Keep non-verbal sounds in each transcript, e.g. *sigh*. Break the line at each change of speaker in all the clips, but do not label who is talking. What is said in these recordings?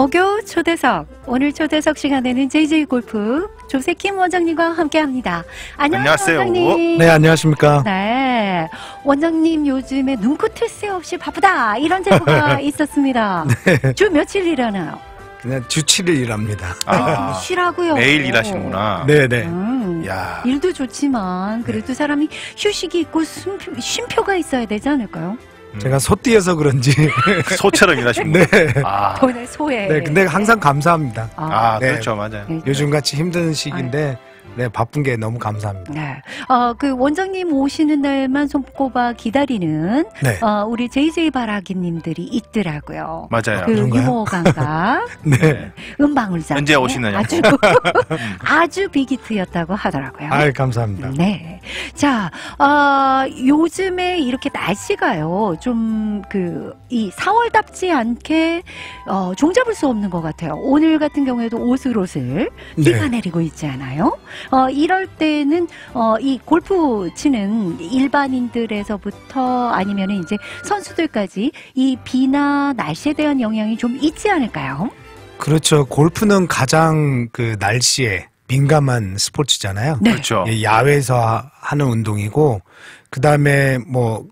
목요 초대석 오늘 초대석 시간에는 JJ 골프 조세킴 원장님과 함께합니다. 안녕하세요. 원장님.
네, 안녕하십니까.
네, 원장님 요즘에 눈코뜰 새 없이 바쁘다 이런 제보가 *laughs* 있었습니다. 주 며칠 일하나요?
그냥 주 7일 일합니다.
아,
쉬라고요.
매일 일하시는구나.
네, 네.
음,
야,
일도 좋지만 그래도 사람이 휴식이 있고 쉼표, 쉼표가 있어야 되지 않을까요?
제가 소띠여서 그런지. *laughs*
소처럼 일하시는
네.
아,
돈의 소에.
네, 근데 항상 감사합니다.
아,
네.
그렇죠, 맞아요.
네.
요즘같이 힘든 시기인데, 네, 바쁜 게 너무 감사합니다.
네. 어, 그 원장님 오시는 날만 손꼽아 기다리는
네.
어, 우리 JJ 바라기님들이 있더라고요.
맞아요.
그
그런가요?
유머 감각, *laughs*
네.
음방울사.
언제 오시느냐고.
아주 *laughs* 아주 빅히트였다고 하더라고요.
아이, 감사합니다.
네. 자, 어, 요즘에 이렇게 날씨가요, 좀, 그, 이 4월답지 않게, 어, 종잡을 수 없는 것 같아요. 오늘 같은 경우에도 오슬오슬 비가
네.
내리고 있지 않아요? 어, 이럴 때는, 어, 이 골프 치는 일반인들에서부터 아니면 이제 선수들까지 이 비나 날씨에 대한 영향이 좀 있지 않을까요?
그렇죠. 골프는 가장 그 날씨에 민감한 스포츠잖아요.
네.
그렇죠.
예, 야외에서 하- 하는 운동이고, 그 다음에 뭐,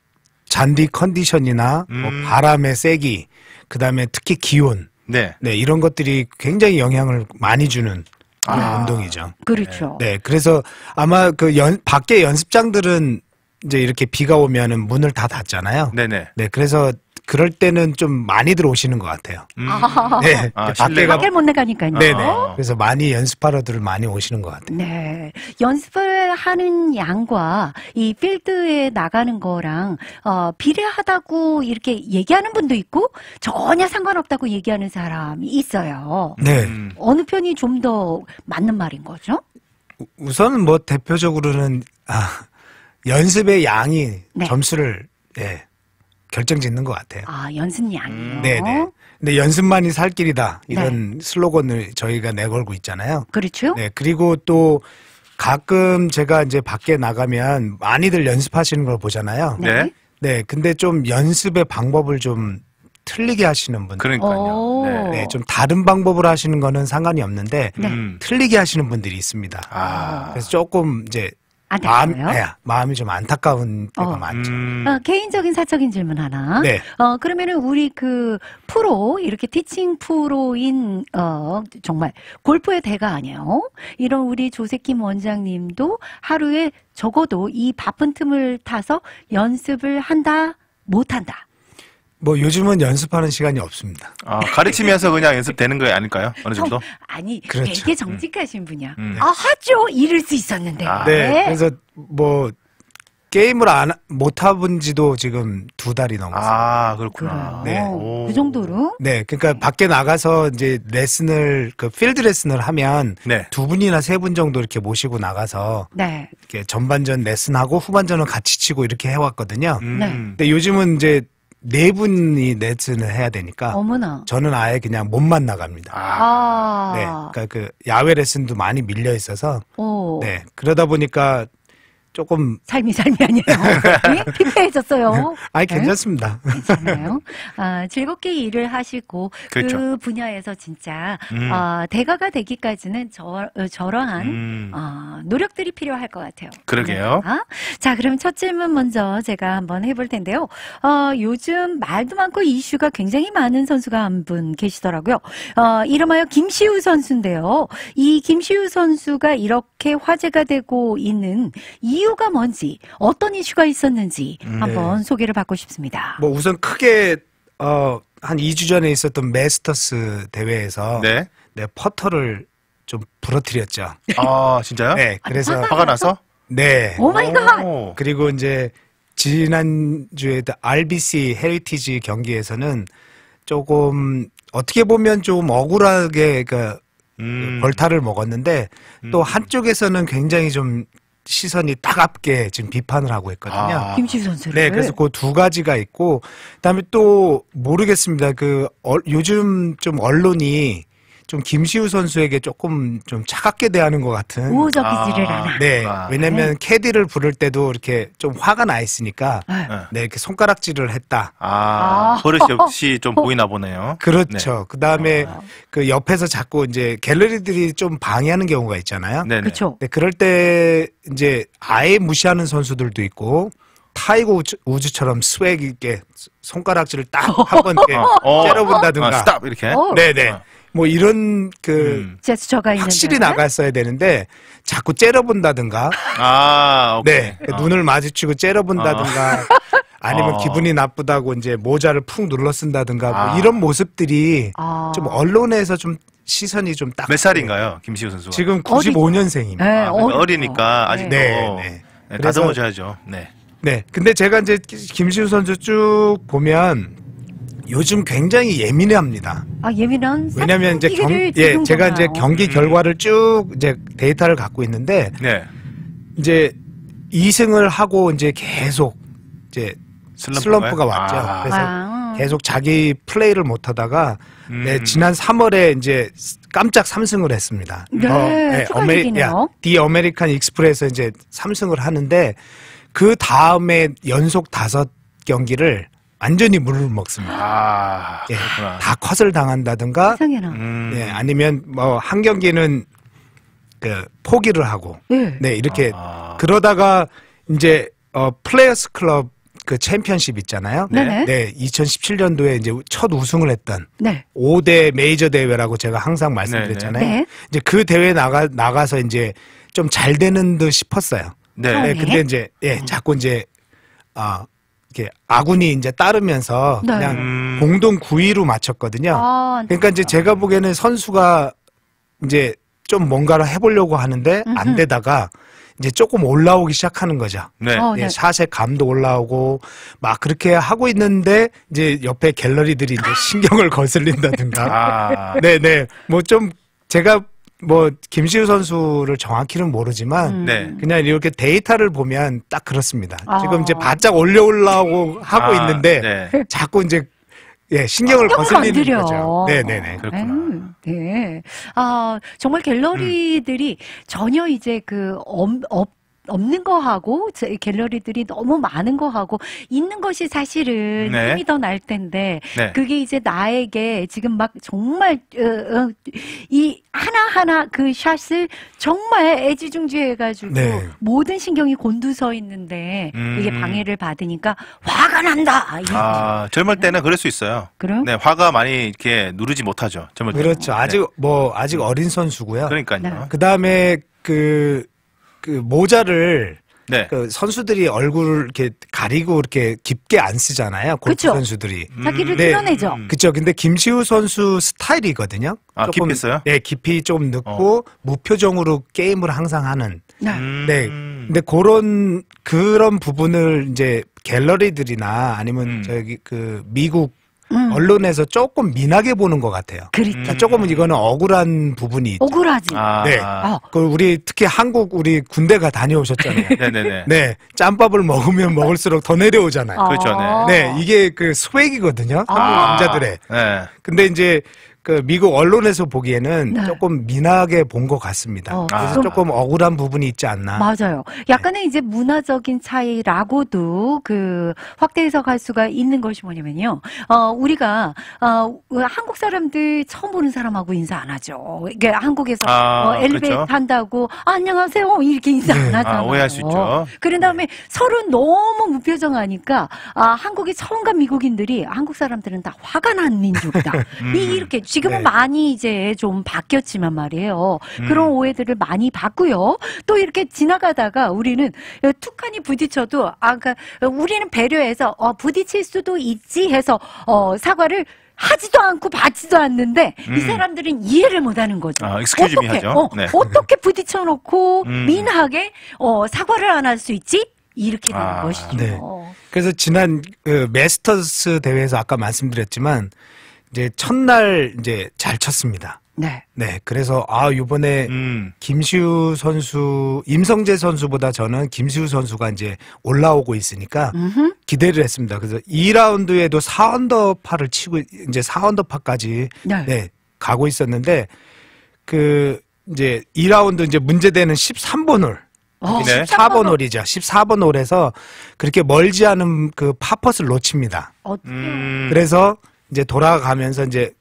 잔디 컨디션이나 뭐
음.
바람의 세기, 그 다음에 특히 기온,
네.
네, 이런 것들이 굉장히 영향을 많이 주는
아.
운동이죠.
그렇죠.
네, 그래서 아마 그 연, 밖에 연습장들은 이제 이렇게 비가 오면은 문을 다 닫잖아요.
네네.
네, 그래서 그럴 때는 좀 많이들 오시는 것 같아요.
음.
아.
네,
아,
밖에가
못 나가니까요.
네네.
아.
그래서 많이 연습하러들 많이 오시는 것 같아요.
네. 연습을 하는 양과 이 필드에 나가는 거랑, 어, 비례하다고 이렇게 얘기하는 분도 있고, 전혀 상관없다고 얘기하는 사람이 있어요.
네,
음.
어느 편이 좀 더 맞는 말인 거죠?
우- 우선은 뭐 대표적으로는 아, 연습의 양이
네.
점수를 예, 결정짓는 것 같아요.
아, 연습 양이요.
음.
네네. 근데 연습만이 살 길이다 이런
네.
슬로건을 저희가 내걸고 있잖아요.
그렇죠?
네, 그리고 또 가끔 제가 이제 밖에 나가면 많이들 연습하시는 걸 보잖아요.
네.
네.
네, 근데 좀 연습의 방법을 좀 틀리게 하시는 분들.
그러니까요.
오.
네.
네, 좀 다른 방법으로 하시는 거는 상관이 없는데
네.
음.
틀리게 하시는 분들이 있습니다.
아.
그래서 조금 이제 마음,
안타까워요?
네, 마음이 좀 안타까운 때가
어.
많죠.
음.
어, 개인적인 사적인 질문 하나.
네,
어, 그러면은 우리 그 프로, 이렇게 티칭 프로인, 어, 정말 골프의 대가 아니에요. 이런 우리 조세킴 원장님도 하루에 적어도 이 바쁜 틈을 타서 연습을 한다, 못한다.
뭐 요즘은 연습하는 시간이 없습니다.
아, 가르치면서 그냥 연습되는 거 아닐까요? 어느 정도?
아니,
그렇죠.
되게 정직하신 분이야.
음.
아, 하죠! 이럴 수 있었는데.
아.
네, 그래서 뭐 게임을 안 못 해본 지도 지금 두 달이 넘었어요.
아, 그렇구나.
그래요.
네.
오.
그 정도로?
네, 그러니까 밖에 나가서 이제 레슨을 그 필드 레슨을 하면
네.
두 분이나 세 분 정도 이렇게 모시고 나가서
네.
이렇게 전반전 레슨하고 후반전은 같이 치고 이렇게 해왔거든요.
음.
네.
근데 요즘은 이제 네 분이 레슨을 해야 되니까
어머나.
저는 아예 그냥 몸만 나갑니다.
아.
아.
네, 그러니까 그 야외 레슨도 많이 밀려 있어서
오.
네 그러다 보니까 조금
삶이 삶이 아니에요. 네? 피폐해졌어요. *laughs*
아니
네?
괜찮습니다.
괜찮아요. 아, 즐겁게 일을 하시고 그
그렇죠.
분야에서 진짜
음.
아, 대가가 되기까지는 저, 어, 저러한
음.
어, 노력들이 필요할 것 같아요.
그러게요.
네. 아, 자, 그럼 첫 질문 먼저 제가 한번 해볼 텐데요. 어, 요즘 말도 많고 이슈가 굉장히 많은 선수가 한 분 계시더라고요. 어, 이름하여 김시우 선수인데요. 이 김시우 선수가 이렇게 화제가 되고 있는 이유 가 뭔지, 어떤 이슈가 있었는지
음,
한번 소개를 받고 싶습니다.
뭐 우선 크게 어, 한 2주 전에 있었던 메스터스 대회에서
네.
네, 퍼터를 좀 부러뜨렸죠.
아, 진짜요?
네, 그래서
화가 나서?
네.
oh my god!
오.
그리고 이제 지난주에 RBC 헤리티지 경기에서는 조금 어떻게 보면 좀 억울하게 그
음.
벌타를 먹었는데 또
음.
한쪽에서는 굉장히 좀 시선이 따갑게 지금 비판을 하고 있거든요.
아.
김시우 선수를.
네, 그래서 그 두 가지가 있고, 그다음에 또 모르겠습니다. 그 어, 요즘 좀 언론이 좀 김시우 선수에게 조금 좀 차갑게 대하는 것 같은.
우호적이지를
아.
않아.
네.
아.
왜냐면 캐디를 부를 때도 이렇게 좀 화가 나 있으니까
네.
네.
네, 이렇게 손가락질을 했다.
아,
아.
버릇이 역시 *laughs* 좀 보이나 보네요.
그렇죠. 그 다음에
아.
그 옆에서 자꾸 이제 갤러리들이 좀 방해하는 경우가 있잖아요.
네네.
그렇죠.
네, 그럴 때 이제 아예 무시하는 선수들도 있고 타이거 우즈, 우즈처럼 swag 있게 손가락질을 딱 *laughs* 한번
어.
째려본다든가.
아, stop 이렇게.
어.
네네.
어.
뭐 이런 그
음.
제스처가 있는
확실히? 나갔어야 되는데 자꾸 째려본다든가.
아, 오케이.
네. 그
어.
눈을 마주치고 째려본다든가. 아 니면
어.
기분이 나쁘다고 이제 모자를 푹 눌러 쓴다든가 뭐
아.
이런 모습들이
아.
좀 언론에서 좀 시선이 좀 딱.
몇 살인가요, 김시우 선수가?
지금
어리-
95년생입니다.
네,
아. 어리니까 아직도
네,
네,
네.
네, 다듬어줘야죠. 네.
네. 근데 제가 이제 김시우 선수 쭉 보면 요즘 굉장히 예민해합니다.
아 예민한
왜냐면 이제 경, 예, 제가 이제? 경기
음.
결과를 쭉 이제 데이터를 갖고 있는데
네.
이제 2승을 하고 이제 계속 이제 슬럼프가 왔죠.
아,
그래서
아.
계속 자기 플레이를 못 하다가
음.
네, 지난 3월에 이제 깜짝 3승을 했습니다.
네, 축하드리네요.
The American Express 이제 3승을 하는데 그 다음에 연속 다섯 경기를 완전히 물을 먹습니다.
아,
예,
그렇구나.
다 컷을 당한다든가.
음.
예, 아니면 뭐 한 경기는 그 포기를 하고
예.
네, 이렇게
아.
그러다가 이제 어 플레이어스 클럽 그 챔피언십 있잖아요.
네네.
네, 2017년도에 이제 첫 우승을 했던
네.
5대 메이저 대회라고 제가 항상 말씀드렸잖아요.
네.
이제 그 대회 나가 나가서 이제 좀 잘 되는 듯 싶었어요.
네.
네, 근데 이제 예, 자꾸 이제 아 이렇게 아군이 이제 따르면서
네.
그냥
음.
공동 9위로 맞췄거든요.
아,
그러니까 이제 제가 보기에는 선수가 이제 좀 뭔가를 해보려고 하는데
음흠.
안 되다가 이제 조금 올라오기 시작하는 거죠.
네.
어,
예,
네.
샷의 감도 올라오고 막 그렇게 하고 있는데 이제 옆에 갤러리들이 이제 *laughs* 신경을 거슬린다든가.
아.
네네. 뭐 좀 제가 뭐 김시우 선수를 정확히는 모르지만
음.
네.
그냥 이렇게 데이터를 보면 딱 그렇습니다.
아.
지금 이제 바짝 올려 올라고 하고
아,
있는데
네.
자꾸 이제 예 신경을
안
거슬리는. 거죠. 네네네.
그렇구나.
음, 네. 아, 정말 갤러리들이 전혀 이제 그, 엄, 없, 없는 거하고, 제 갤러리들이 너무 많은 거하고, 있는 것이 사실은
네.
힘이 더 날 텐데,
네.
그게 이제 나에게 지금 막 정말, 어, 어, 이 하나하나 그 샷을 정말 애지중지해가지고,
네.
모든 신경이 곤두서 있는데, 이게
음.
방해를 받으니까, 화가 난다! 이
아, 젊을 때는 그럴 수 있어요.
그래요?
네, 화가 많이 이렇게 누르지 못하죠. 젊을 때.
그렇죠. 아직 뭐 아직 어린 선수고요.
그러니까요.
네.
그 다음에 그, 그 모자를
네.
그 선수들이 얼굴을 이렇게 가리고 이렇게 깊게 안 쓰잖아요. 골프
그쵸.
선수들이.
자기를
네.
드러내죠.
음.
그죠. 근데 김시우 선수 스타일이거든요.
아, 깊이 써요?
네, 깊이 좀 넣고 무표정으로 게임을 항상 하는.
네.
음.
네. 근데 그런 그런 부분을 이제 갤러리들이나 아니면
음.
저기 그 미국
음.
언론에서 조금 민하게 보는 것 같아요.
그렇죠.
음.
그러니까 조금은 이거는 억울한 부분이 있죠.
억울하지.
아.
네.
어.
그 우리 특히 한국 우리 군대가 다녀오셨잖아요. *laughs*
네네네.
네, 짬밥을 먹으면 먹을수록 더 내려오잖아요.
그렇죠, 네.
네, 이게 그 스웩이거든요.
아.
한국 남자들의.
네.
근데 이제 그 미국 언론에서 보기에는
네.
조금 민하게 본 것 같습니다.
어,
그래서
좀-
조금 억울한 부분이 있지 않나.
맞아요. 약간의 이제 문화적인 차이라고도 그 확대 해석할 수가 있는 것이 뭐냐면요. 어, 우리가, 어, 한국 사람들 처음 보는 사람하고 인사 안 하죠. 이게 한국에서
아,
어, 엘리베이터
그렇죠.
탄다고, 아, 안녕하세요. 이렇게 인사 안
네.
하잖아요.
아, 오해할 수 있죠.
그런 다음에 서로 너무 무표정하니까, 아, 한국에 처음 간 미국인들이 한국 사람들은 다 화가 난 민족이다. *laughs*
음.
이 이렇게 지금은
네.
많이 이제 좀 바뀌었지만 말이에요.
음.
그런 오해들을 많이 받고요. 또 이렇게 지나가다가 우리는 툭하니 부딪혀도 아 그러니까 우리는 배려해서 어 부딪힐 수도 있지 해서 어 사과를 하지도 않고 받지도 않는데 이
음.
사람들은 이해를 못 하는 거죠.
아,
어떻게
하죠.
어,
네.
어떻게 부딪혀 놓고
음.
민하게 어 사과를 안 할 수 있지? 이렇게 되는
아,
것이죠.
네. 그래서 지난 그 메스터스 대회에서 아까 말씀드렸지만 이제 첫날 이제 잘 쳤습니다.
네.
네, 그래서 아 이번에
음.
김시우 선수, 임성재 선수보다 저는 김시우 선수가 이제 올라오고 있으니까
음흠.
기대를 했습니다. 그래서 2라운드에도 4언더 파를 치고 이제 4언더 파까지
네.
네, 가고 있었는데 그 이제 2라운드 이제 문제되는 13번 홀.
어,
네.
14번 홀이죠. 14번 홀에서 그렇게 멀지 않은 그 파 putt을 놓칩니다.
어때요?
음.
그래서 이제 돌아가면서 이제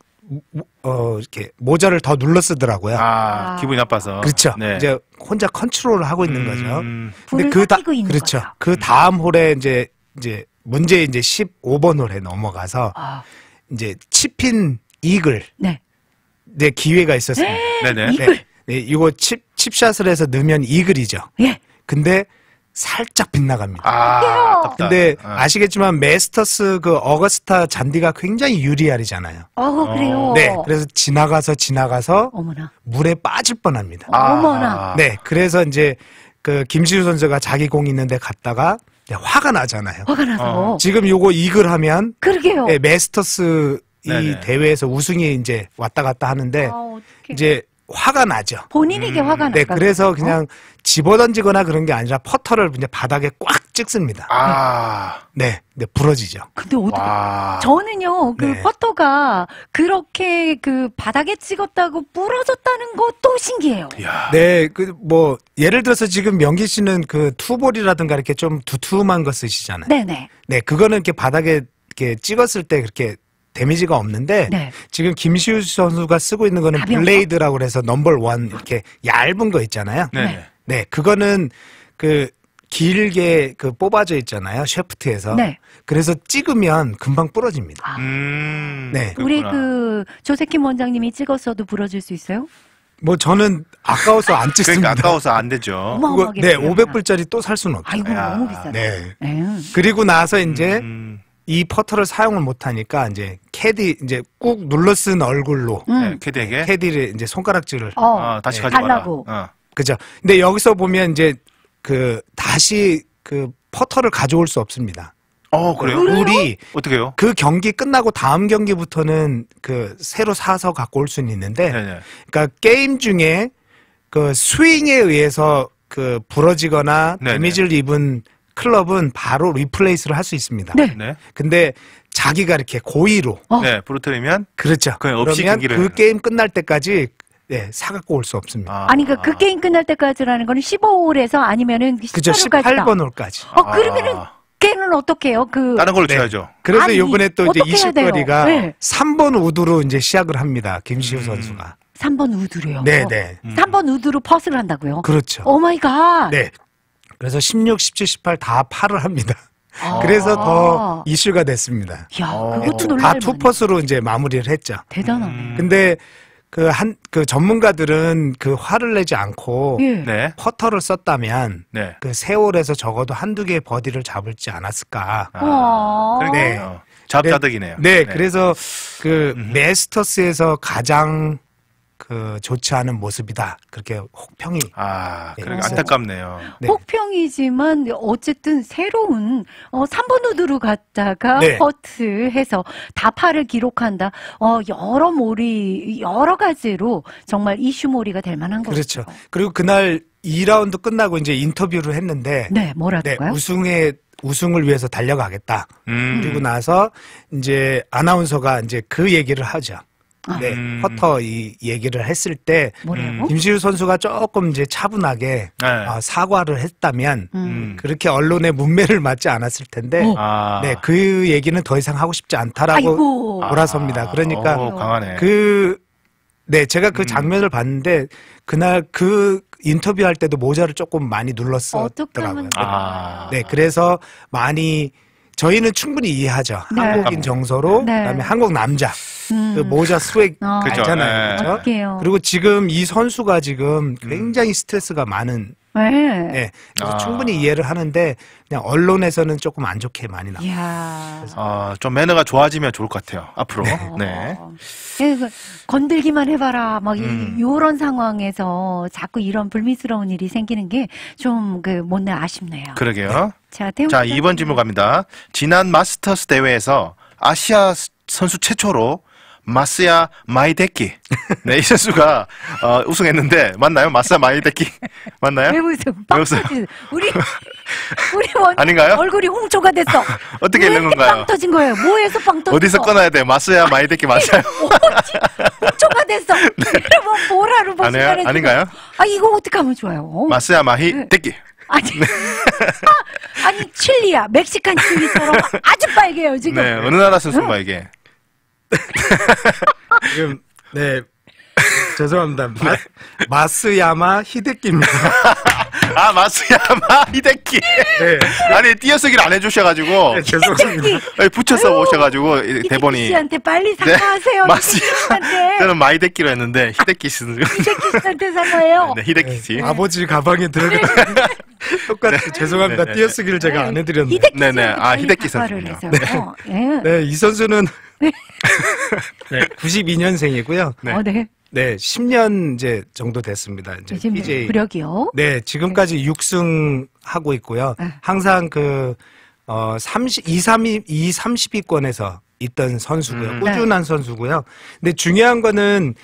모- 어 이렇게 모자를 더 눌러 쓰더라고요.
아,
아.
기분이 나빠서.
그렇죠.
네.
이제 혼자 컨트롤을 하고 있는 거죠.
음.
불을
그 다, 그렇죠.
거죠.
그 다음 홀에 이제 이제 문제 이제 15번 홀에 넘어가서
아,
이제 chip-in 이글
네.
네 기회가 있었습니다.
네네.
이글.
네, 네, 이거 칩 칩샷을 해서 넣으면 이글이죠.
예.
근데 살짝 빗나갑니다.
아, 아깝다.
근데
아.
아시겠지만 메스터스 그 어거스타 잔디가 굉장히 유리알이잖아요.
어, 그래요.
네, 그래서 지나가서 지나가서
어머나.
물에 빠질 뻔합니다.
아.
어머나.
네, 그래서 이제 그 김시우 선수가 자기 공 있는데 갔다가 화가 나잖아요.
화가 나서.
어.
지금 요거 이글 하면
그러게요.
네, 메스터스 이
네네.
대회에서 우승이 이제 왔다 갔다 하는데
아.
이제 화가 나죠.
본인에게
음.
화가
네,
나가.
그래서 그냥 집어던지거나 그런 게 아니라 퍼터를 이제 바닥에 꽉 찍습니다.
아.
네, 네 부러지죠.
근데 어떻게
와.
저는요, 그
네.
퍼터가 그렇게 그 바닥에 찍었다고 부러졌다는 것도 신기해요.
야.
네, 그 뭐 예를 들어서 지금 명기 씨는 그 two-ball이라든가 이렇게 좀 두툼한 거 쓰시잖아요.
네네.
네, 그거는 이렇게 바닥에 이렇게 찍었을 때 그렇게 damage가 없는데
네.
지금 김시우 선수가 쓰고 있는 거는
가벼운 거?
blade라고 그래서 number one 이렇게 얇은 거 있잖아요.
네.
네.
네, 그거는 그 길게 그 뽑아져 있잖아요. 셰프트에서.
네.
그래서 찍으면 금방 부러집니다.
아,
음.
네.
우리
그렇구나.
그 조세킴 원장님이 찍었어도 부러질 수 있어요?
뭐 저는 아까워서 안 찍습니다.
그러니까 아까워서 안 되죠. *laughs*
그거,
어마어마하게.
네,
비싸구나.
500불짜리 또 살 수는 없죠.
아이고
야.
너무 비싸다.
네.
네.
그리고 나서 이제
음.
이 퍼터를 사용을 못 하니까 이제 캐디 이제 꾹 눌러 쓴 얼굴로
음.
네, 캐디에게.
캐디를 이제 손가락질을
어.
아, 다시
네.
가져와라.
달라고.
어.
그죠. 근데 여기서 보면 이제 그 다시 그 퍼터를 가져올 수 없습니다.
어, 그래요?
룰이
어떻게 해요?
그 경기 끝나고 다음 경기부터는 그 새로 사서 갖고 올 수는 있는데
네네.
그러니까 게임 중에 그 스윙에 의해서 그 부러지거나
네네.
damage를 입은 클럽은 바로 replace를 할 수 있습니다.
네.
네.
근데 자기가 이렇게 고의로
어.
네, 부러뜨리면
그렇죠.
그냥 없이
그러면 그. 게임 끝날 때까지 네, 사갖고 올 수 없습니다.
아.
아니 그러니까 그 게임 끝날 때까지라는 거는 15홀에서 아니면은
그죠.
18홀까지다.
18번 홀까지.
어 그러면은
아.
걔는 어떻게 해요? 그
다른 걸로
네.
쳐야죠.
그래서
아니,
요번에 또 이제
어떻게 해야 돼요?
이슈거리가
네.
3번 우드로 이제 시작을 합니다. 김시우
음.
선수가.
3번 우드로요.
네, 네.
음.
3번 우드로 퍼트를 한다고요?
그렇죠.
oh my god.
네. 그래서 16, 17, 18 다 파를 합니다.
아.
그래서 더 이슈가 됐습니다.
야,
어.
그것도
다. two 퍼트로 이제 마무리를 했죠.
대단하네.
음.
근데 그 한 그 전문가들은 그 화를 내지 않고
예.
네.
퍼터를 썼다면
네.
그 세월에서 적어도 한두 개의 버디를 잡을지 않았을까.
아.
어.
그러니까
네.
어, 잡자득이네요.
네, 그래서 그
음.
메스터스에서 가장 그 좋지 않은 모습이다. 그렇게 혹평이
아,
네,
그러니까
있었죠.
안타깝네요.
네.
혹평이지만 어쨌든 새로운 어 3번 우드로 갔다가
네.
퍼트해서 다파를 기록한다. 어 여러 몰이 여러 가지로 정말 이슈몰이가 될 만한 거죠.
그렇죠. 그리고 그날 2라운드 끝나고 이제 인터뷰를 했는데
네,
네,
뭐라든가요?
우승에 우승을 위해서 달려가겠다.
음.
그리고 나서 이제 아나운서가 이제 그 얘기를 하죠.
아.
네,
음.
퍼터 이 얘기를 했을 때
뭐래요?
음.
김시우 선수가 조금 이제 차분하게
네.
아, 사과를 했다면
음.
음.
그렇게 언론의 문매를 맞지 않았을 텐데
어.
아.
네, 그 얘기는 더 이상 하고 싶지 않다라고
아이고.
아.
돌아섭니다. 그러니까
어, 강하네.
그, 네, 제가 그
음.
장면을 봤는데, 그날 그 인터뷰할 때도 모자를 조금 많이 눌렀었더라고요.
아.
네, 그래서 많이, 저희는 충분히 이해하죠.
네.
한국인 정서로,
네.
그다음에 한국 남자,
음.
그 모자 스웩
어.
알잖아요.
네.
그죠?
어떡해요.
그리고 지금 이 선수가 지금 굉장히 스트레스가 많은,
네.
네, 그래서
아.
충분히 이해를 하는데, 그냥 언론에서는 조금 안 좋게 많이 나와요.
이야.
아, 좀 매너가 좋아지면 좋을 것 같아요. 앞으로. 네.
어. 예, 그 건들기만 해봐라. 막 이,
음.
요런 상황에서 자꾸 이런 불미스러운 일이 생기는 게 좀 그 못내 아쉽네요.
그러게요.
자, 태훈
자,
선생님.
2번 질문 갑니다. 지난 마스터스 대회에서 아시아 스- 선수 최초로 마스야 마이데키. 네, 이 선수가 어, 우승했는데 맞나요? 마스야 마이데키 맞나요?
왜 웃어?
왜 웃어요?
터지- 우리 *laughs* 우리 원
아닌가요?
얼굴이 홍초가 됐어.
어떻게
이렇게
건가요?
빵 터진 거예요? 뭐에서 빵 터졌어?
어디서 꺼놔야 돼? 마스야 마이데키.
어디 *laughs* 홍초가 됐어. 보라로 *laughs*
네. 아니에요?
보시면
아닌가요?
아 이거 어떻게 하면 좋아요?
마스야 마히데키.
아니
네.
아, 아니 칠리야 멕시칸 칠리처럼 아주 빨개요 지금.
네, 어느 나라 선수인가 이게?
지금 네 죄송합니다. 마, 마스야마 히데키입니다.
아 마스야 마 히데키.
네,
아니 띄어쓰기를 안 해주셔가지고
네 죄송합니다.
아니, 붙여서 오셔가지고 이
히데키
대본이.
씨한테 빨리
네,
사과하세요.
마스야.
씨한테
저는 마이데키로 했는데 히데키 씨는
히데키 씨한테 사과해요.
네, 히데키 씨.
아버지 가방에 들어가 *laughs* 똑같이 죄송합니다.
네, 네,
띄어쓰기를 제가 안 해드렸네요.
히데키
네, 네.
씨한테
아, 히데키
사과를
선수군요.
해서. 예.
네, 이 선수는 *laughs* 네, 92년생이고요.
네.
어, 네.
네, 10년 이제 정도 됐습니다. 이제
요즘
PGA.
구력이요.
네, 지금까지 6승 하고 있고요.
네.
항상 그, 어, 30, 2, 3위, 2, 30위권에서 있던 선수고요.
음.
꾸준한 선수고요. 근데 중요한 거는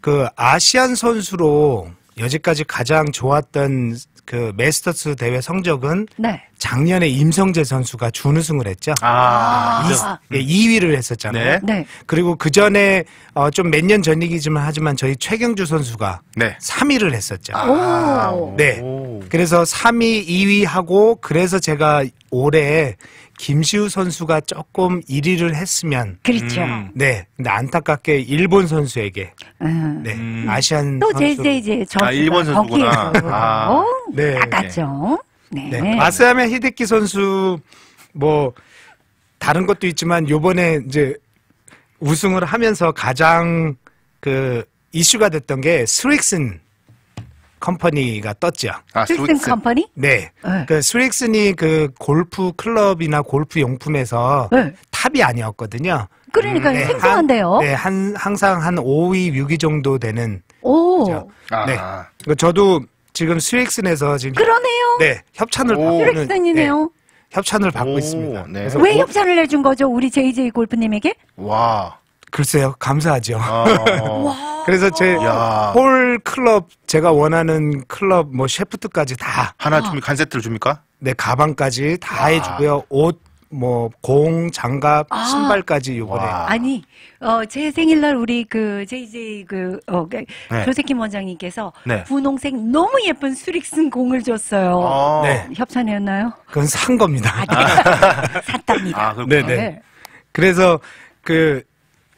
그 아시안 선수로 여지까지 가장 좋았던 그 메스터스 대회 성적은
네.
작년에 임성재 선수가 준우승을 했죠.
아,
아.
예, 2위를 했었잖아요.
네.
네.
그리고 그 전에 어, 좀 몇 년 전이기지만 하지만 저희 최경주 선수가
네.
3위를 했었죠.
아,
오.
네.
오.
그래서 3위, 2위 하고 그래서 제가 올해 김시우 선수가 조금 1위를 했으면
그렇죠.
음.
네. 근데 안타깝게 일본 선수에게
음.
네.
음.
아시안
또
선수
JJJ 저
아, 일본 선수구나. 아.
네.
아깝죠. 네.
네. 마스야메 히데키 선수 뭐 다른 것도 있지만 요번에 이제 우승을 하면서 가장 그 이슈가 됐던 게 스릭슨 company가 떴죠.
아, 스위스.
company?
네.
네.
그 스릭슨이 그 골프 클럽이나 골프 용품에서
네.
top이 아니었거든요.
그러니까
네,
생소한데요.
한, 네, 한 항상 한 5위, 6위 정도 되는.
오.
그렇죠.
아,
네. 그 저도 지금 스릭슨에서 지금
그러네요.
네 협찬을
오.
받고는 네,
스릭슨이네요.
협찬을 받고
오,
있습니다.
네.
그래서
왜
오-
협찬을 해준 거죠? 우리 JJ 골프님에게?
와.
글쎄요, 감사하죠.
아, *laughs*
그래서 제
야.
홀 클럽 제가 원하는 클럽 뭐 셰프트까지 다
하나 줍니 간 세트를 줍니까?
내 가방까지 다
아.
해주고요. 옷, 뭐, 공, 장갑,
아.
신발까지 요번에.
와.
아니, 어, 제 생일날 우리 그 JJ 그, 어, 그
네.
조세킴 원장님께서
네.
분홍색 너무 예쁜 수릭슨 공을 줬어요.
어.
네.
협찬이었나요?
그건 산 겁니다.
아, 네. *laughs* 샀답니다.
아, 그렇구나.
네네. 그래서 그,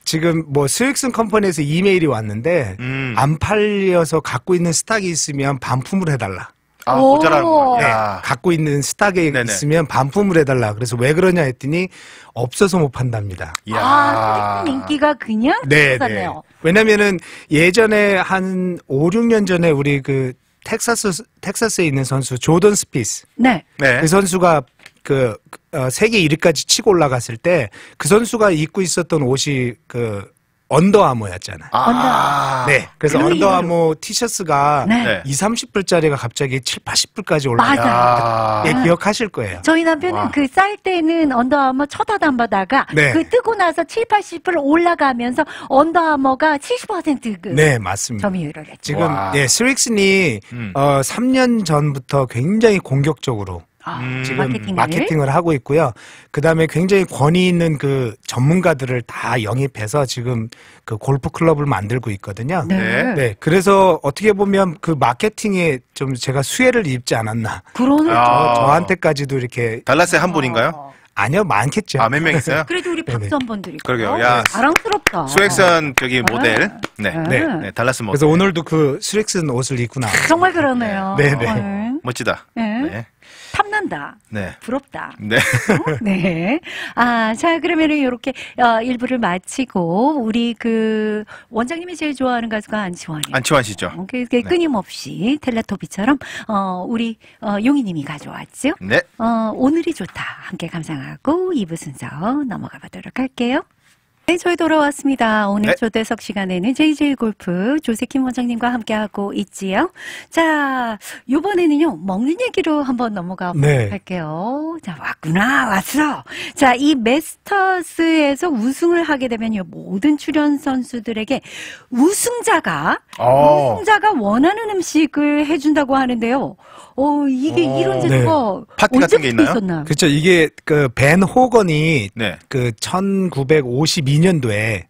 지금 뭐 스윅슨 컴퍼니에서 이메일이 왔는데,
음.
안 팔려서 갖고 있는 스탁이 있으면 반품을 해달라.
아,
오.
모자라는 거.
네,
야.
갖고 있는 스탁이
네네.
있으면 반품을 해달라. 그래서 왜 그러냐 했더니, 없어서 못 판답니다.
야.
아, 인기가 그냥
네, 네.
네
왜냐면은 예전에 한 5, 6년 전에 우리 그 텍사스 텍사스에 있는 선수 조던 스피스
네.
네.
그 선수가 그 어, 세계 1위까지 치고 올라갔을 때 그 선수가 입고 있었던 옷이 그 언더아머였잖아요.
아.
네. 그래서
그
언더아머 티셔츠가
네.
네.
2, 30불짜리가 갑자기 7, 80불까지 올라가.
맞아요.
야.
예, 기억하실 거예요.
저희 남편은
와.
그 쌀 때는 언더아머 쳐다도 안 받다가
네.
그 뜨고 나서 7, 80불 올라가면서 언더아머가 70%그
네, 맞습니다.
점유율을 했죠.
지금
와.
예, 스릭슨이
음.
어 3년 전부터 굉장히 공격적으로
아,
음.
지금
마케팅을.
마케팅을 하고 있고요. 그 다음에 굉장히 권위 있는 그 전문가들을 다 영입해서 지금 그 골프 클럽을 만들고 있거든요.
네.
네.
네, 그래서 어떻게 보면 그 마케팅에 좀 제가 수혜를 입지 않았나.
그러네.
아.
저, 저한테까지도 이렇게
달라스에 한 분인가요?
어.
아니요 많겠죠.
아, 몇 명 있어요?
그래도 우리 박수
네네.
한번 드릴게요.
그러게요. 야,
자랑스럽다.
수액선 저기 모델. 네.
네.
네. 달라스 모델.
그래서 오늘도 그 스렉슨 옷을 입고 나.
정말 그러네요.
네, 네.
어,
멋지다.
네.
네.
탐난다.
네.
부럽다.
네.
어? 네. 아, 자, 그러면은 이렇게 어, 일부를 마치고 우리 그 원장님이 제일 좋아하는 가수가 안치환이에요.
안치환 씨죠.
어, 그- 그 끊임없이 텔레토비처럼 어, 우리 어, 용희님이 가져왔죠.
네.
어, 오늘이 좋다 함께 감상하고 2부 순서 넘어가 보도록 할게요. 네, 저희 돌아왔습니다. 오늘
네.
초대석 시간에는 JJ 골프 조세킴 원장님과 함께하고 있지요. 자, 요번에는요, 먹는 얘기로 한번 넘어가 보도록
네.
할게요. 자, 왔구나, 왔어. 자, 이 메스터스에서 우승을 하게 되면 요 모든 출연 선수들에게 우승자가,
어.
우승자가 원하는 음식을 해준다고 하는데요. 어, 이게
어.
이런
네.
제도가
파티 같은 게 있나요?
있었나?
그렇죠. 이게 그 벤 호건이
네.
그 1952년도에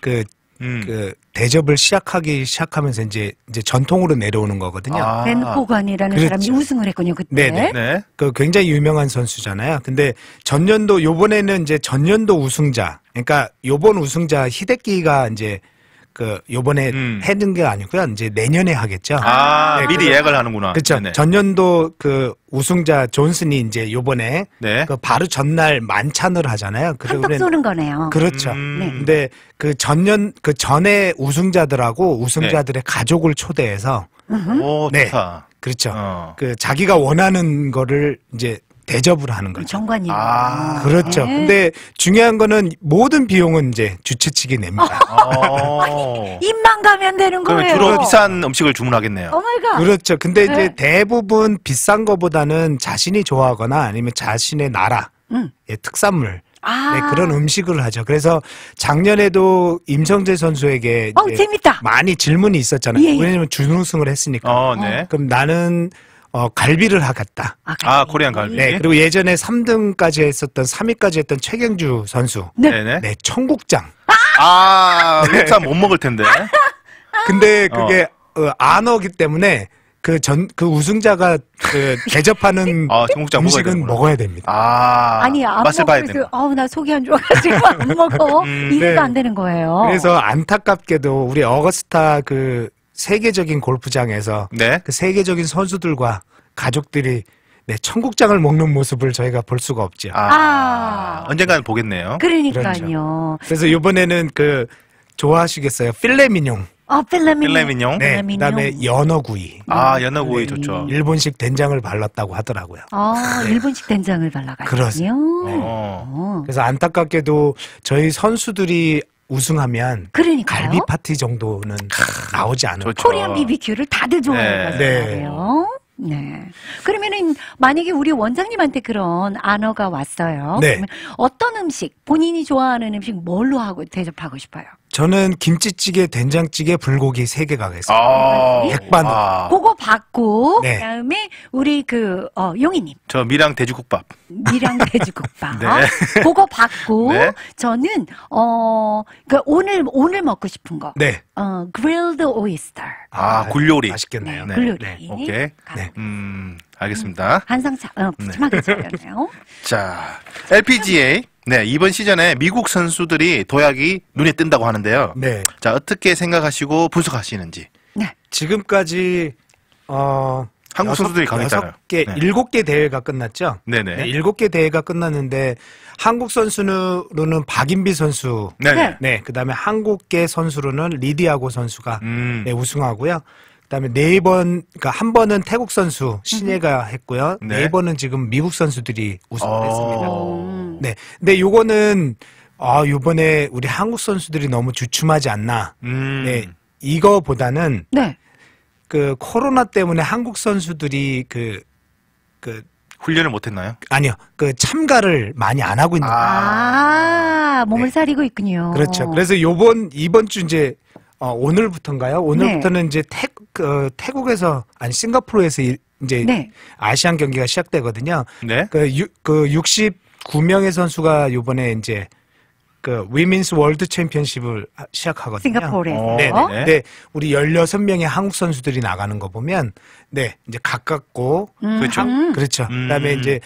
그,
음.
그 대접을 시작하기 시작하면서 이제 이제 전통으로 내려오는 거거든요.
아.
벤 호관이라는
그렇죠.
사람이 우승을 했군요, 그때.
네네.
네.
그 굉장히 유명한 선수잖아요. 근데 전년도 요번에는 이제 전년도 우승자, 그러니까 요번 우승자 히데키가 이제 그 요번에
음.
해둔 게 아니고요. 이제 내년에 하겠죠.
아,
네,
미리 예약을 하는구나.
그렇죠.
네네.
전년도 그 우승자 존슨이 이제 요번에
네.
그 바로 전날 만찬을 하잖아요. 그래서
한턱 쏘는 거네요.
그렇죠.
음.
네.
근데 그 전년 그 전에 우승자들하고 우승자들의 가족을 초대해서
오,
네.
좋다.
그렇죠.
어.
그 자기가 원하는 거를 이제 대접을 하는 거죠.
정관이.
아,
그렇죠.
네.
근데 중요한 거는 모든 비용은 이제 주최 측이 냅니다.
어.
입만 가면 되는
그러면
거예요.
주로 비싼 음식을 주문하겠네요.
oh my god.
그렇죠. 근데 이제
네.
대부분 비싼 거보다는 자신이 좋아하거나 아니면 자신의 나라의
음.
특산물
아.
네, 그런 음식을 하죠. 그래서 작년에도 임성재 선수에게
어,
이제
재밌다.
많이 질문이 있었잖아요.
예, 예.
왜냐면 준우승을 했으니까.
어, 네.
그럼 나는 어, 갈비를 하겠다.
아, 코리안 갈비.
네, 그리고 예전에 3등까지 했었던 3위까지 했던 최경주 선수.
네.
네네.
네, 청국장.
아, 외국산 못 먹을 텐데. *laughs*
근데 그게 어, 안어기 때문에 그 전 그 우승자가 그 대접하는 *laughs*
아, 청국장 먹어야
음식은
되는구나.
먹어야 됩니다.
아,
아니, 안
맛을 봐야
먹어서,
된다.
어우, 나 속이 안 좋아가지고 안 먹어.
음,
이래도
네.
안 되는 거예요.
그래서 안타깝게도 우리 어거스타 그 세계적인 골프장에서
네.
그 세계적인 선수들과 가족들이 네, 청국장을 먹는 모습을 저희가 볼 수가 없죠.
아,
아.
언젠가는 보겠네요.
그러니까요.
그래서 이번에는 그 좋아하시겠어요? 필레미뇽.
어, 필레미뇽.
필레미뇽.
네.
필레미뇽.
그다음에 연어구이.
아, 연어구이 좋죠.
일본식 된장을 발랐다고 하더라고요.
아, 일본식 된장을 발라가지고요.
그렇습니다.
어.
어.
그래서 안타깝게도 저희 선수들이 우승하면
그러니까요.
갈비 파티 정도는 나오지 않을
좋죠.
코리안 BBQ를 다들 좋아해요.
네.
네. 네. 그러면은 만약에 우리 원장님한테 그런 안어가 왔어요.
네.
그러면 어떤 음식 본인이 좋아하는 음식 뭘로 하고 대접하고 싶어요?
저는 김치찌개, 된장찌개, 불고기 세 개 가 겠습니다.
아,
백반으로.
아,
그거 받고
네.
그다음에 우리 그 어, 용희님
저 미랑 돼지국밥.
미랑 돼지국밥 *laughs*
네.
그거 받고
네.
저는 어그 오늘 오늘 먹고 싶은 거
네.
어, grilled oyster
아, 굴요리.
맛있겠네요.
네,
네.
굴요리
네.
오케이.
가-
네.
음, 알겠습니다.
한상 차, 어, 푸짐하게 차렸네요. *laughs*
자, LPGA. 네, 이번 시즌에 미국 선수들이 도약이 눈에 뜬다고 하는데요.
네.
자, 어떻게 생각하시고 분석하시는지.
네.
지금까지 어
한국 선수들이 강했잖아요.
여섯 개,
네.
일곱 개 대회가 끝났죠.
네네.
네, 일곱 개 대회가 끝났는데 한국 선수로는 박인비 선수,
네네.
네, 그다음에 한국계 선수로는 리디아고 선수가
음,
네, 우승하고요. 그다음에 네 번, 그러니까 한 번은 태국 선수 신예가 했고요.
네.
네, 번은 지금 미국 선수들이 우승을
어.
했습니다.
음.
네, 근데 요거는 아 요번에 우리 한국 선수들이 너무 주춤하지 않나.
음.
네, 이거보다는
네.
그 코로나 때문에 한국 선수들이 그 그
훈련을 못했나요?
아니요 그 참가를 많이 안 하고 있는 거예요.
아, 몸을
네.
사리고 있군요.
그렇죠. 그래서 요번 이번 주 이제 어, 오늘부터인가요? 오늘부터는 이제 태, 그, 태국에서 아니 싱가포르에서 이- 이제
네.
아시안 경기가 시작되거든요.
네.
그, 유, 그 69명의 선수가 요번에 이제 그 Women's World 챔피언십을 하- 시작하거든요.
싱가포르에서.
어,
네,
네.
네. 네. 우리 16명의 한국 선수들이 나가는 거 보면 네, 이제 가깝고
음.
그렇죠.
음.
그렇죠.
음.
그다음에 이제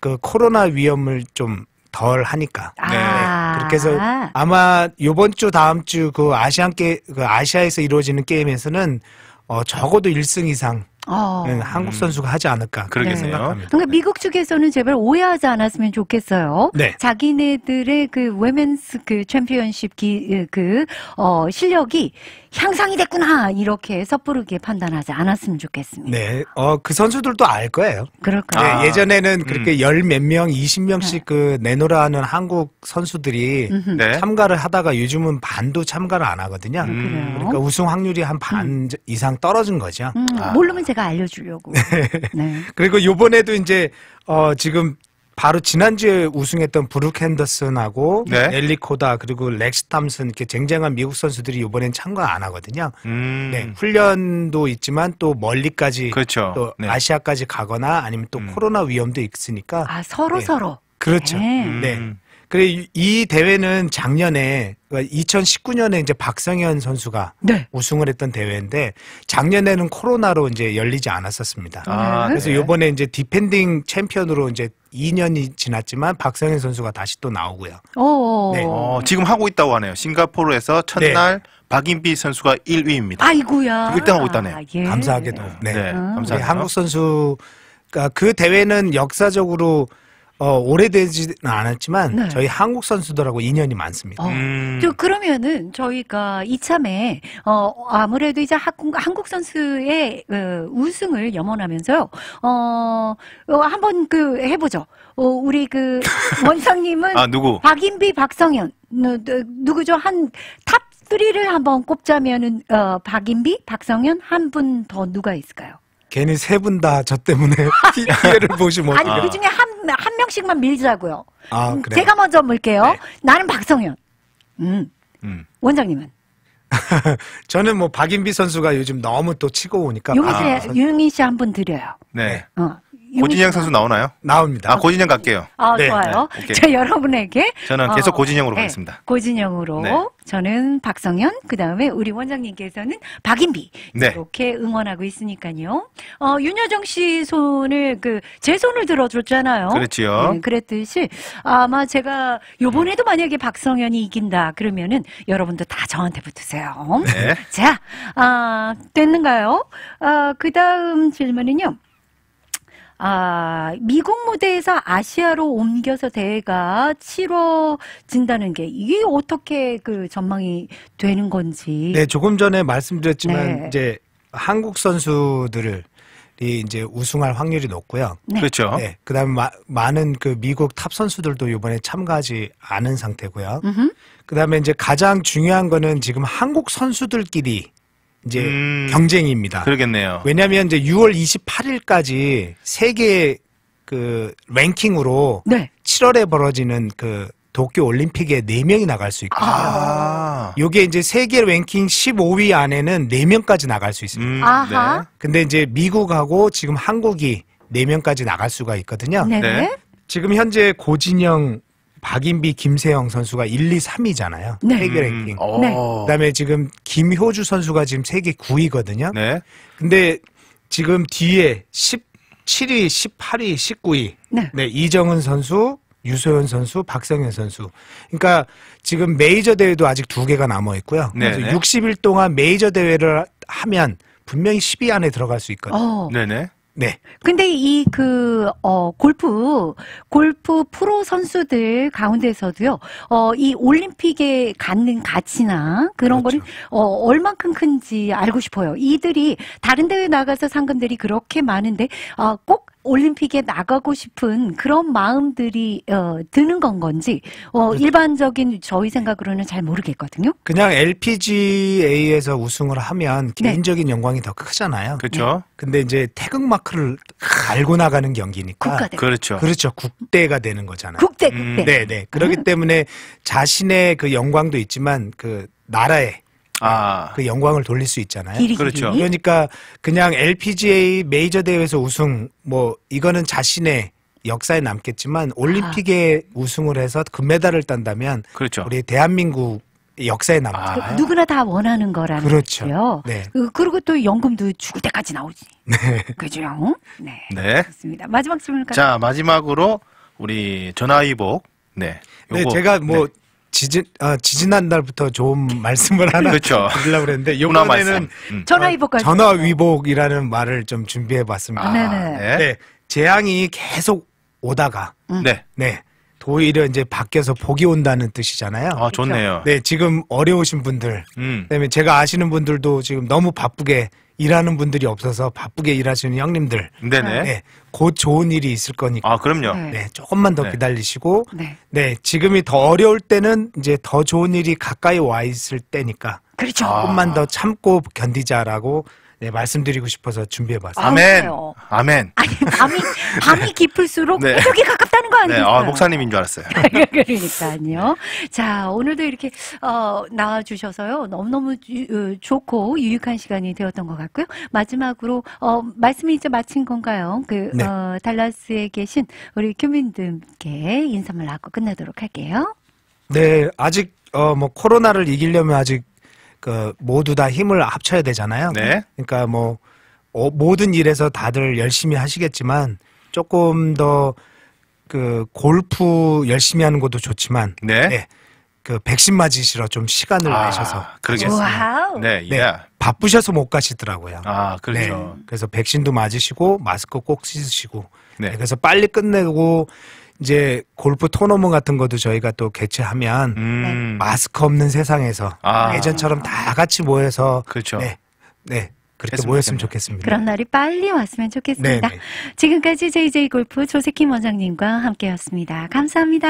그 코로나 위험을 좀 덜 하니까.
아.
그렇게 해서 아마 요번 주 다음 주 그 아시안 게, 그 아시아에서 이루어지는 게임에서는 어 적어도 1승 이상
어.
는 한국 선수가 하지 않을까 그렇게
그러겠네요.
생각합니다.
그러니까 미국 측에서는 제발 오해하지 않았으면 좋겠어요.
네.
자기네들의 그 Women's 그 챔피언십 기, 그, 어, 실력이 향상이 됐구나. 이렇게 섣부르게 판단하지 않았으면 좋겠습니다.
네, 어, 그 선수들도 알 거예요.
그럴까요?
네,
아,
예전에는 그렇게 열 몇 명, 이십 명씩
네.
그 내노라 하는 한국 선수들이.
네.
참가를 하다가 요즘은 반도 참가를 안 하거든요.
음.
그러니까 우승 확률이 한반 이상 떨어진 거죠.
음,
아.
모르면 제가 알려주려고. *laughs* 네.
그리고 요번에도 이제 어 지금 바로 지난주에 우승했던 브룩 핸더슨하고
네.
엘리 코다 그리고 렉스 탐슨 이렇게 쟁쟁한 미국 선수들이 이번엔 참가 안 하거든요.
음.
네, 훈련도 있지만 또 멀리까지
그렇죠.
또
네.
아시아까지 가거나 아니면 또
음.
코로나 위험도 있으니까
아, 서로
네.
서로.
그렇죠.
네.
음.
네. 그래 이- 이 대회는 작년에 2019년에 이제 박성현 선수가
네.
우승을 했던 대회인데 작년에는 코로나로 이제 열리지 않았었습니다.
아,
네.
그래서
네.
요번에 이제 defending 챔피언으로 이제 2년이 지났지만 박성현 선수가 다시 또 나오고요.
어.
네.
어, 지금 하고 있다고 하네요. 싱가포르에서 첫날 박인비 선수가 1위입니다.
아이고야.
일등 하고 있다네요.
아, 예.
감사하게도. 네.
네,
음.
감사합니다.
한국 선수가 그 대회는 역사적으로 어, 오래되지는 않았지만
네.
저희 한국 선수들하고 인연이 많습니다.
어.
음.
저 그러면은 저희가 이참에 어 아무래도 이제 한국, 한국 선수의 어, 우승을 염원하면서요. 어, 어 한번 그 해보죠. 어 우리 그 *laughs* 원상님은
아, 누구?
박인비, 박성현 누, 누- 누구죠? 한탑 3를 한번 꼽자면은 어 박인비, 박성현 한 분 더 누가 있을까요?
괜히 세 분 다 저 때문에 *laughs* 피- 피해를 보시면
아니
어떡해요.
그 중에 한 한 명씩만 밀자고요.
아,
음,
그래요?
제가 먼저 물게요.
네.
나는 박성현. 음
음.
원장님은 *laughs*
저는 뭐 박인비 선수가 요즘 너무 또 치고 오니까
용희
박인비
씨,
선수
용희 씨한 분 드려요.
네.
어.
고진영 선수 나오나요?
나옵니다.
아, 고진영 갈게요.
아,
네,
좋아요.
네.
자, 여러분에게.
저는 계속
어,
고진영으로
네,
가겠습니다.
고진영으로.
네.
저는 박성현, 그 다음에 우리 원장님께서는 박인비.
네.
이렇게 응원하고 있으니까요. 어, 윤여정 씨 손을, 그, 제 손을 들어줬잖아요.
그렇지요.
네, 그랬듯이 아마 제가 요번에도 만약에 박성현이 이긴다 그러면은 여러분도 다 저한테 붙으세요.
네.
자, 아, 됐는가요? 아, 그 다음 질문은요. 아, 미국 무대에서 아시아로 옮겨서 대회가 치러진다는 게 이게 어떻게 그 전망이 되는 건지.
네, 조금 전에 말씀드렸지만
네.
이제 한국 선수들이 이제 우승할 확률이 높고요.
네.
그렇죠.
네, 그다음에 많은 그 미국 top 선수들도 이번에 참가하지 않은 상태고요.
음흠.
그다음에 이제 가장 중요한 거는 지금 한국 선수들끼리 이제
음.
경쟁입니다.
그러겠네요.
왜냐하면 이제 6월 28일까지 세계 그 랭킹으로
네.
7월에 벌어지는 그 도쿄 올림픽에 4명이 나갈 수 있거든요.
아.
요게 이제 세계 랭킹 15위 안에는 4명까지 나갈 수 있습니다.
음,
아하.
근데 이제 미국하고 지금 한국이 4명까지 나갈 수가 있거든요.
네.
네.
지금 현재 고진영, 박인비, 김세영 선수가 1, 2, 3위잖아요.
네.
세계
음,
랭킹.
어.
네.
그다음에 지금 김효주 선수가 지금 세계 9위거든요.
네.
근데 지금 뒤에 17위, 18위, 19위.
네.
네, 이정은 선수, 유소연 선수, 박성현 선수. 그러니까 지금 메이저 대회도 아직 두 개가 남아 있고요.
네네.
그래서 60일 동안 메이저 대회를 하면 분명히 10위 안에 들어갈 수 있거든요.
어.
네네.
네.
근데 이 그, 어, 골프, 골프 프로 선수들 가운데서도요, 어, 이 올림픽에 갖는 가치나 그런
그렇죠.
거를, 어, 얼만큼 큰지 알고 싶어요. 이들이 다른 대회 나가서 상금들이 그렇게 많은데, 어, 꼭 올림픽에 나가고 싶은 그런 마음들이, 어, 드는 건 건지, 어,
그렇죠.
일반적인 저희 생각으로는 잘 모르겠거든요.
그냥 LPGA에서 우승을 하면
네.
개인적인 영광이 더 크잖아요.
그렇죠.
근데 이제 태극 마크를 달고 나가는 경기니까
국가대.
그렇죠.
그렇죠. 국대가 되는 거잖아요.
국대,
음,
국대.
네, 네. 그렇기 때문에 자신의 그 영광도 있지만 그 나라에
아.
그 영광을 돌릴 수 있잖아요.
길이,
그렇죠.
그러니까 그냥 LPGA 메이저 대회에서 우승 뭐 이거는 자신의 역사에 남겠지만 올림픽에 우승을 해서 금메달을 딴다면
그렇죠.
우리 대한민국 역사에
그
남잖아요.
누구나 다 원하는 거라는
그렇죠.
거죠.
네.
그- 그리고 또 연금도 죽을 때까지 나오지. 그죠? 네.
네.
좋습니다. 마지막 질문 갈까요?
자, 마지막으로 우리 전화위복. 네.
네,
요거,
제가 뭐
네.
지지 어, 지지난 날부터 좋은 *laughs* 말씀을 하나
그렇죠.
드리려고 그랬는데. 이번에는
음.
전화위복까지.
전화위복이라는 말을 좀 준비해 봤습니다.
아,
네네.
네.
네. 재앙이 계속 오다가
네.
네. 오히려 이제 바뀌어서 복이 온다는 뜻이잖아요.
아, 좋네요.
네, 지금 어려우신 분들,
음.
그다음에 제가 아시는 분들도 지금 너무 바쁘게 일하는 분들이 없어서 바쁘게 일하시는 형님들,
네네.
네, 곧 좋은 일이 있을 거니까,
아, 그럼요.
네.
네, 조금만 더
네.
기다리시고,
네.
네, 지금이 더 어려울 때는 이제 더 좋은 일이 가까이 와 있을 때니까
그렇죠.
아.
조금만 더 참고 견디자라고 네, 말씀드리고 싶어서 준비해봤습니다.
아,
아멘.
그래요.
아멘.
아니, 밤이, *laughs* 밤이 깊을수록
네.
이렇게 가깝다는 거
네.
아닙니까?
아, 목사님인 줄 알았어요. *laughs*
그러니까요. 자, 오늘도 이렇게, 어, 나와주셔서요. 너무너무 유- 어, 좋고 유익한 시간이 되었던 것 같고요. 마지막으로, 어, 말씀이 이제 마친 건가요? 그,
네.
어, 달라스에 계신 우리 교민들께 인사말 하고 끝내도록 할게요.
네, 아직 어 뭐 코로나를 이기려면 아직 그 모두 다 힘을 합쳐야 되잖아요.
네.
그러니까 뭐 어, 모든 일에서 다들 열심히 하시겠지만 조금 더 그 골프 열심히 하는 것도 좋지만
네.
그 백신 맞으시러 좀 시간을
아,
내셔서
그러겠습니다.
wow.
네.
네,
예.
바쁘셔서 못 가시더라고요.
아, 그렇죠.
네, 그래서 백신도 맞으시고 마스크 꼭 쓰시고
네.
네, 그래서 빨리 끝내고 이제 골프 토너먼트 같은 것도 저희가 또 개최하면
음.
마스크 없는 세상에서
아.
예전처럼 다 같이 모여서
그렇죠.
네, 네 그렇게
했으면
모였으면. 좋겠습니다.
그런 날이 빨리 왔으면 좋겠습니다.
네, 네.
지금까지 JJ 골프 조세킴 원장님과 함께였습니다. 감사합니다.